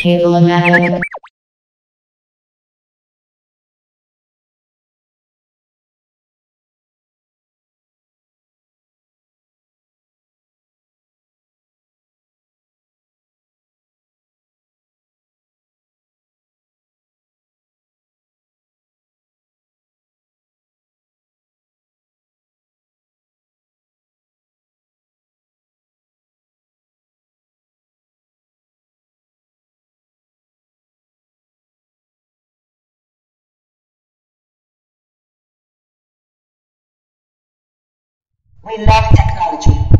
Table We love technology.